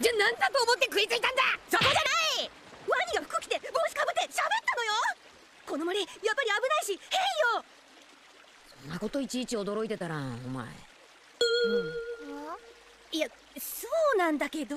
じゃあ何だと思って食いついたんだ？そこじゃない！ワニが服着て帽子かぶって喋ったのよ！この森やっぱり危ないし変よ！そんなこといちいち驚いてたらお前。うん。いやそうなんだけど。